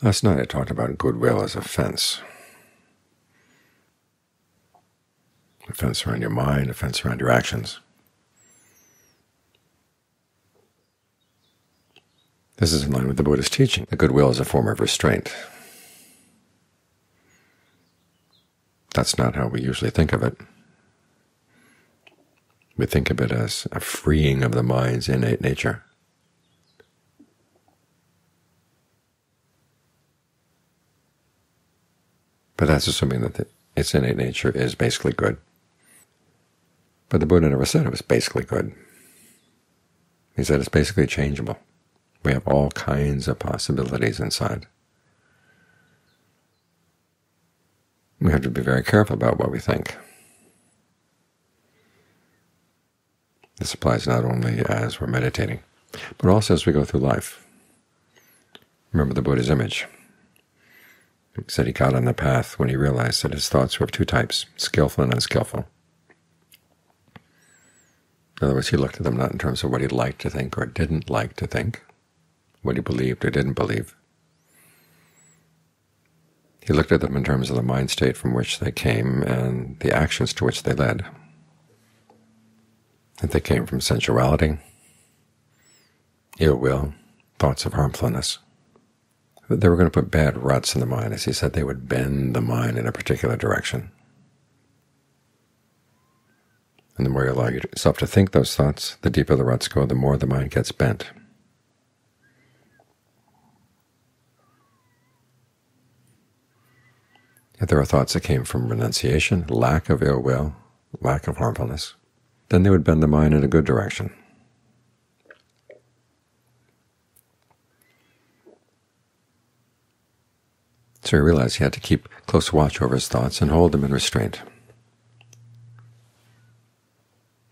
Last night I talked about goodwill as a fence. A fence around your mind, a fence around your actions. This is in line with the Buddhist teaching that goodwill is a form of restraint. That's not how we usually think of it. We think of it as a freeing of the mind's innate nature. But that's assuming that the, its innate nature is basically good. But the Buddha never said it was basically good. He said it's basically changeable. We have all kinds of possibilities inside. We have to be very careful about what we think. This applies not only as we're meditating, but also as we go through life. Remember the Buddha's image. Said he got on the path when he realized that his thoughts were of two types, skillful and unskillful. In other words, he looked at them not in terms of what he liked to think or didn't like to think, what he believed or didn't believe. He looked at them in terms of the mind state from which they came and the actions to which they led. If they came from sensuality, ill will, thoughts of harmfulness, they were going to put bad ruts in the mind. As he said, they would bend the mind in a particular direction. And the more you allow yourself to think those thoughts, the deeper the ruts go, the more the mind gets bent. If there are thoughts that came from renunciation, lack of ill will, lack of harmfulness, then they would bend the mind in a good direction. So he realized he had to keep close watch over his thoughts and hold them in restraint.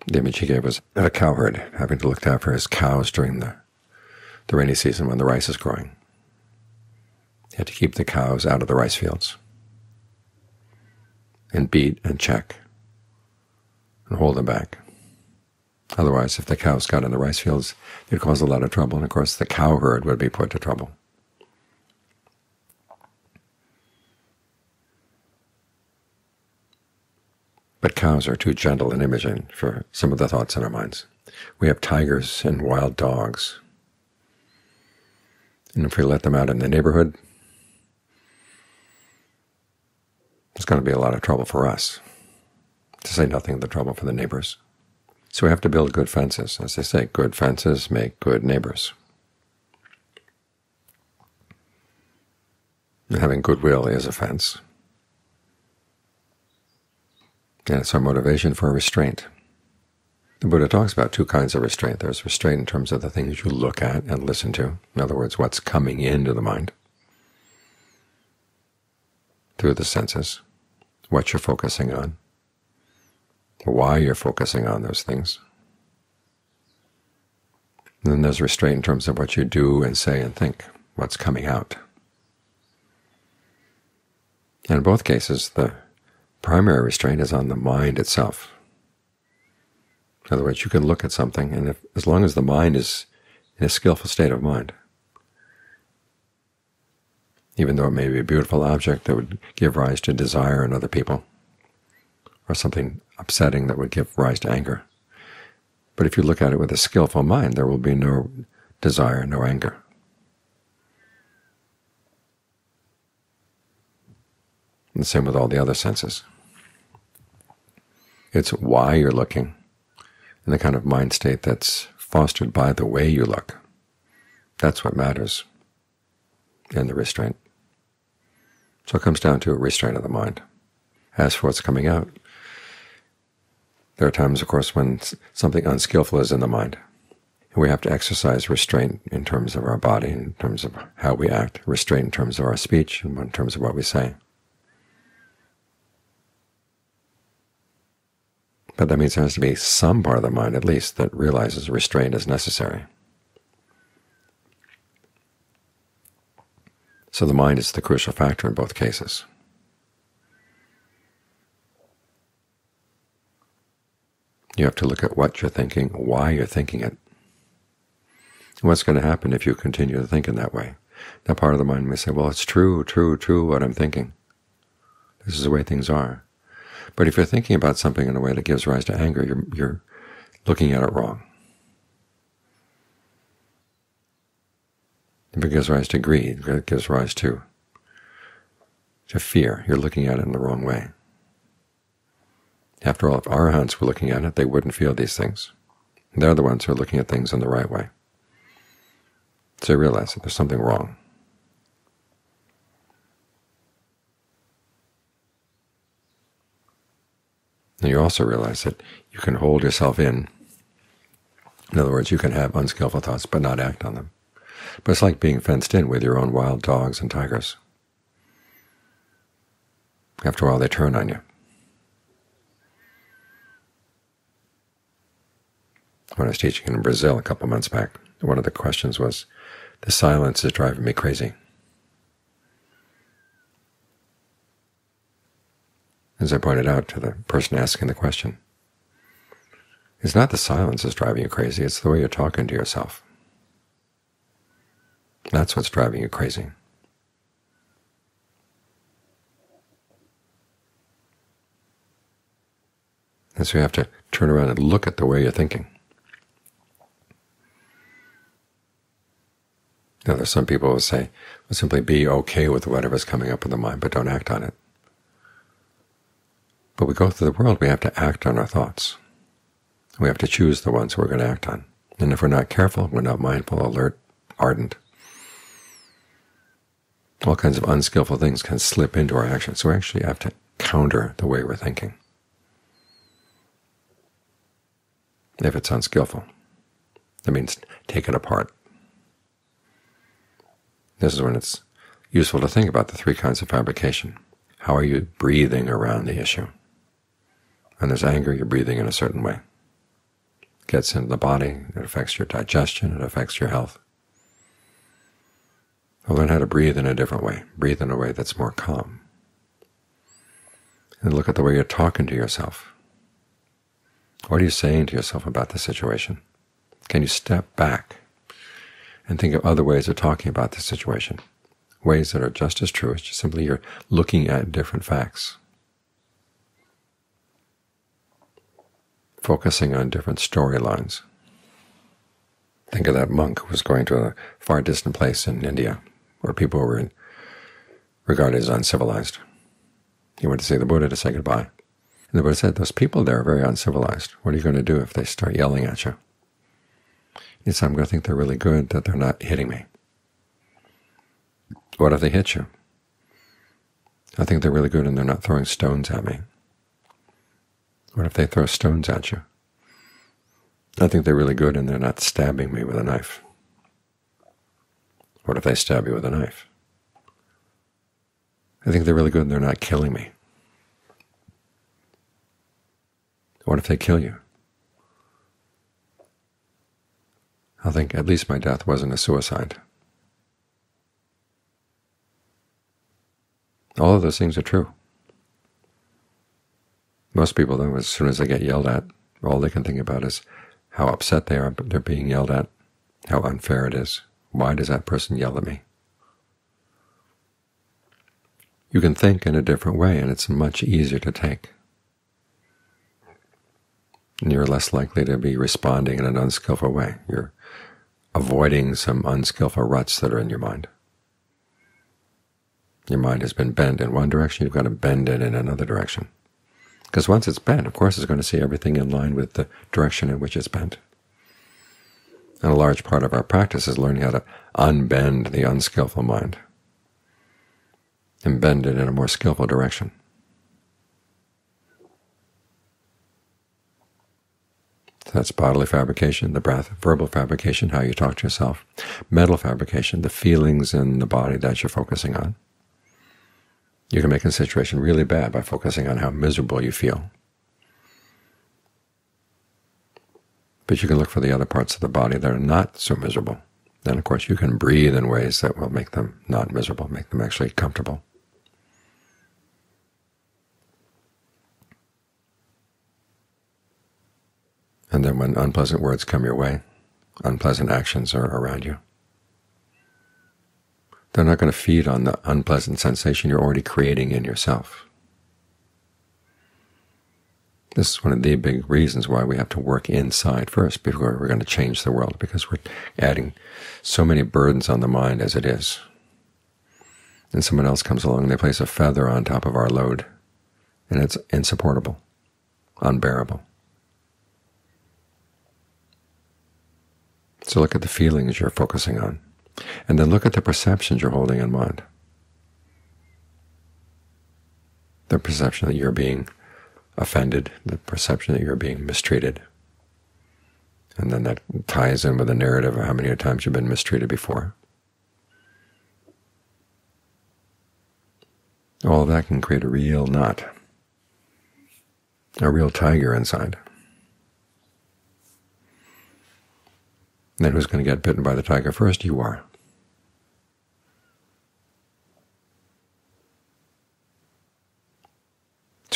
The image he gave was of a cowherd having to look after his cows during the, the rainy season when the rice is growing. He had to keep the cows out of the rice fields and beat and check and hold them back. Otherwise, if the cows got in the rice fields, would cause a lot of trouble, and of course the cowherd would be put to trouble. But cows are too gentle an imaging for some of the thoughts in our minds. We have tigers and wild dogs. And if we let them out in the neighborhood, it's going to be a lot of trouble for us, to say nothing of the trouble for the neighbors. So we have to build good fences. As they say, good fences make good neighbors. And having goodwill is a fence. And it's our motivation for restraint. The Buddha talks about two kinds of restraint. There's restraint in terms of the things you look at and listen to. In other words, what's coming into the mind through the senses, what you're focusing on, why you're focusing on those things. And then there's restraint in terms of what you do and say and think, what's coming out. In both cases, the primary restraint is on the mind itself. In other words, you can look at something, and if, as long as the mind is in a skillful state of mind, even though it may be a beautiful object that would give rise to desire in other people, or something upsetting that would give rise to anger. But if you look at it with a skillful mind, there will be no desire, no anger. And the same with all the other senses. It's why you're looking, and the kind of mind state that's fostered by the way you look. That's what matters and the restraint. So it comes down to a restraint of the mind. As for what's coming out, there are times, of course, when something unskillful is in the mind. And we have to exercise restraint in terms of our body, in terms of how we act, restraint in terms of our speech, in terms of what we say. But that means there has to be some part of the mind, at least, that realizes restraint is necessary. So the mind is the crucial factor in both cases. You have to look at what you're thinking, why you're thinking it. And what's going to happen if you continue to think in that way? Now part of the mind may say, well, it's true, true, true what I'm thinking. This is the way things are. But if you're thinking about something in a way that gives rise to anger, you're, you're looking at it wrong. If it gives rise to greed, it gives rise to, to fear, you're looking at it in the wrong way. After all, if arahants were looking at it, they wouldn't feel these things. They're the ones who are looking at things in the right way. So realize that there's something wrong. And you also realize that you can hold yourself in. In other words, you can have unskillful thoughts but not act on them. But it's like being fenced in with your own wild dogs and tigers. After a while, they turn on you. When I was teaching in Brazil a couple months back, one of the questions was, the silence is driving me crazy. As I pointed out to the person asking the question, it's not the silence that's driving you crazy, it's the way you're talking to yourself. That's what's driving you crazy. And so you have to turn around and look at the way you're thinking. Now, there's some people who say, well, simply be okay with whatever's coming up in the mind, but don't act on it. But we go through the world, we have to act on our thoughts. We have to choose the ones we're going to act on. And if we're not careful, we're not mindful, alert, ardent, all kinds of unskillful things can slip into our actions. So we actually have to counter the way we're thinking if it's unskillful. That means take it apart. This is when it's useful to think about the three kinds of fabrication. How are you breathing around the issue? When there's anger, you're breathing in a certain way. It gets into the body, it affects your digestion, it affects your health. I'll learn how to breathe in a different way, breathe in a way that's more calm. And look at the way you're talking to yourself. What are you saying to yourself about the situation? Can you step back and think of other ways of talking about the situation, ways that are just as true. It's just simply you're looking at different facts, focusing on different storylines. Think of that monk who was going to a far distant place in India where people were regarded as uncivilized. He went to see the Buddha to say goodbye. And the Buddha said, those people there are very uncivilized. What are you going to do if they start yelling at you? He said, I'm going to think they're really good that they're not hitting me. What if they hit you? I think they're really good and they're not throwing stones at me. What if they throw stones at you? I think they're really good and they're not stabbing me with a knife. What if they stab you with a knife? I think they're really good and they're not killing me. What if they kill you? I think at least my death wasn't a suicide. All of those things are true. Most people, though, as soon as they get yelled at, all they can think about is how upset they are they're being yelled at, how unfair it is. Why does that person yell at me? You can think in a different way, and it's much easier to take. And you're less likely to be responding in an unskillful way. You're avoiding some unskillful ruts that are in your mind. Your mind has been bent in one direction, you've got to bend it in another direction. Because once it's bent, of course it's going to see everything in line with the direction in which it's bent. And a large part of our practice is learning how to unbend the unskillful mind and bend it in a more skillful direction. That's bodily fabrication, the breath, verbal fabrication, how you talk to yourself, mental fabrication, the feelings in the body that you're focusing on. You can make a situation really bad by focusing on how miserable you feel. But you can look for the other parts of the body that are not so miserable. Then, of course, you can breathe in ways that will make them not miserable, make them actually comfortable. And then when unpleasant words come your way, unpleasant actions are around you, They're not going to feed on the unpleasant sensation you're already creating in yourself. This is one of the big reasons why we have to work inside first before we're going to change the world, because we're adding so many burdens on the mind as it is. And someone else comes along and they place a feather on top of our load, and it's insupportable, unbearable. So look at the feelings you're focusing on, and then look at the perceptions you're holding in mind. The perception that you're being offended, the perception that you're being mistreated. And then that ties in with the narrative of how many times you've been mistreated before. All of that can create a real knot, a real tiger inside. then who's going to get bitten by the tiger first? You are.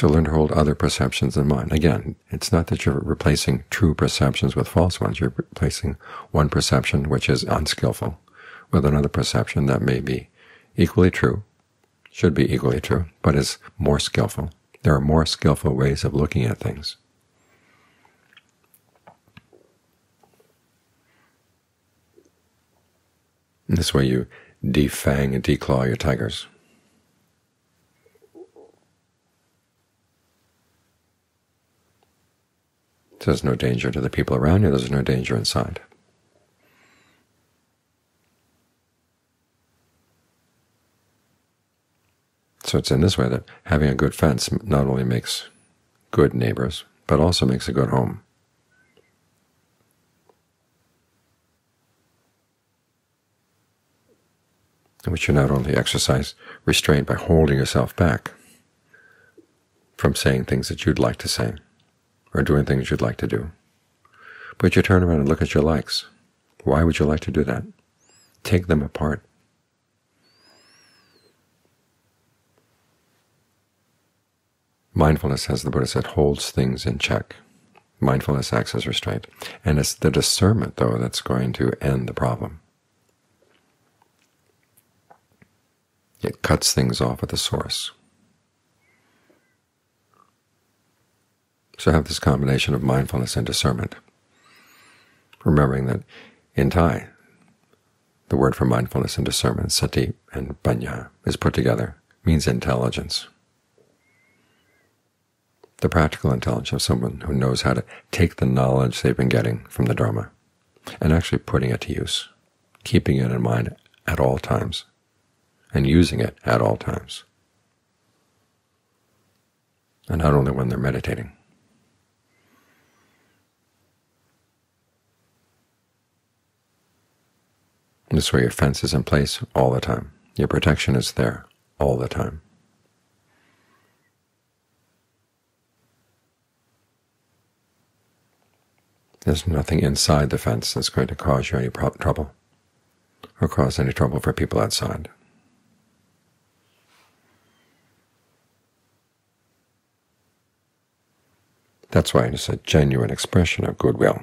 To learn to hold other perceptions in mind. Again, it's not that you're replacing true perceptions with false ones. You're replacing one perception, which is unskillful, with another perception that may be equally true, should be equally true, but is more skillful. There are more skillful ways of looking at things. In this way you defang and declaw your tigers. There's no danger to the people around you. There's no danger inside. So it's in this way that having a good fence not only makes good neighbors, but also makes a good home. in which you not only exercise restraint by holding yourself back from saying things that you'd like to say, or doing things you'd like to do. But you turn around and look at your likes. Why would you like to do that? Take them apart. Mindfulness, as the Buddha said, holds things in check. Mindfulness acts as restraint. And it's the discernment, though, that's going to end the problem. It cuts things off at the source. So have this combination of mindfulness and discernment, remembering that in Thai, the word for mindfulness and discernment, sati and panya, is put together, means intelligence. The practical intelligence of someone who knows how to take the knowledge they've been getting from the Dharma and actually putting it to use, keeping it in mind at all times, and using it at all times, and not only when they're meditating. This way your fence is in place all the time. Your protection is there all the time. There's nothing inside the fence that's going to cause you any trouble or cause any trouble for people outside. That's why it's a genuine expression of goodwill.